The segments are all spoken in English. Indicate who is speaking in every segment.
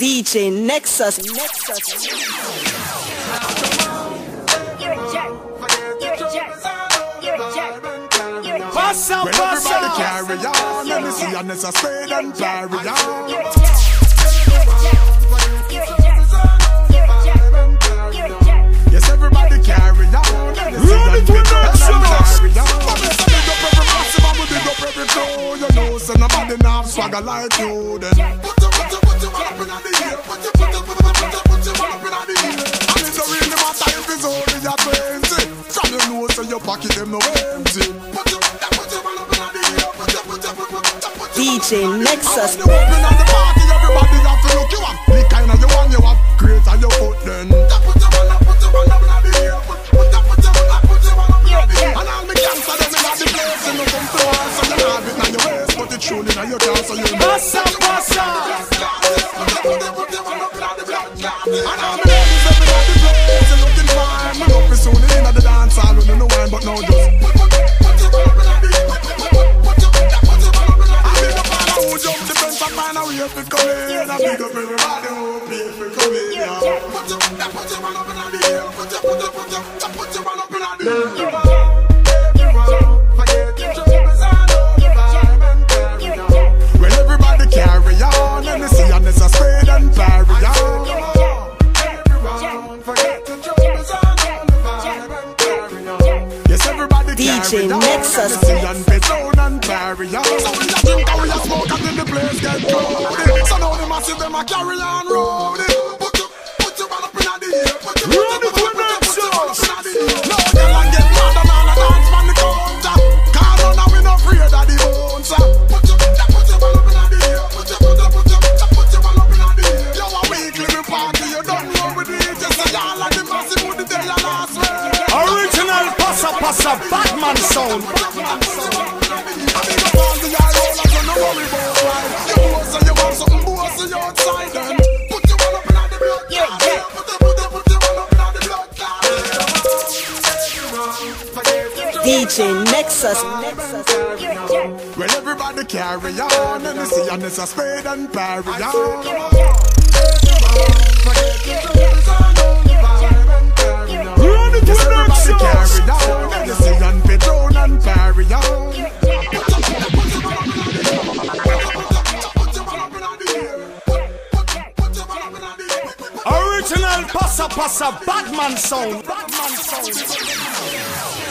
Speaker 1: DJ Nexus. Nexus.
Speaker 2: You're a jerk. You're a jerk. You're a jerk. You're a jerk.
Speaker 3: Pass up, pass
Speaker 4: everybody carry on, let me see and it's a spade and carry on.
Speaker 2: You're a jerk. You're a jerk. You're a jerk. You're a jerk.
Speaker 4: Yes, everybody carry on. Let me see
Speaker 3: Run it with
Speaker 4: fit
Speaker 3: that
Speaker 4: and
Speaker 3: sauce.
Speaker 4: carry on. But me say big up every massive and we big up every crew. You know, say nobody now swagger like you. Then put your, put your, put your one up in the pocket, them no empty. Put your, waist, but it's truly inna your car, so you know.
Speaker 3: Pass up, pass up.
Speaker 4: And all the ladies them inna the place, you looking fine. Man up is soon inna the dance hall, when you know wine, but no just. Put put put your one up inna the air. Put put put your put your one up inna the air. I big up all who jump the fence and find a way to come in. I big up everybody who pay for coming. yeah. Put your put your one up inna the air. Put your put your put your put your one up inna the air.
Speaker 1: DJ. Nexus.
Speaker 4: Let me see and fit and carry we drink and we smoke until the place get crowded. So now the massive them a carry on road. Put your, put your up inna the air. Put put put put up inna the air. Now girl and get mad and all a dance from the counter. Can't and we no afraid of the bouncer. Put your, put your up inna the air. Put your, put your, put your, put your up inna the air. Yo, a weekly party, you don't know we do it. Just say y'all like the massive
Speaker 3: pass up, pass up. Batman sound.
Speaker 2: You're a jerk.
Speaker 1: DJ Nexus. Nexus.
Speaker 2: You're a jerk.
Speaker 4: Well, everybody carry on, and you see, and it's a spade and parry on.
Speaker 2: a jerk. You're a
Speaker 3: Original pass up. Batman. Batman.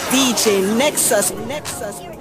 Speaker 1: DJ Nexus. Nexus.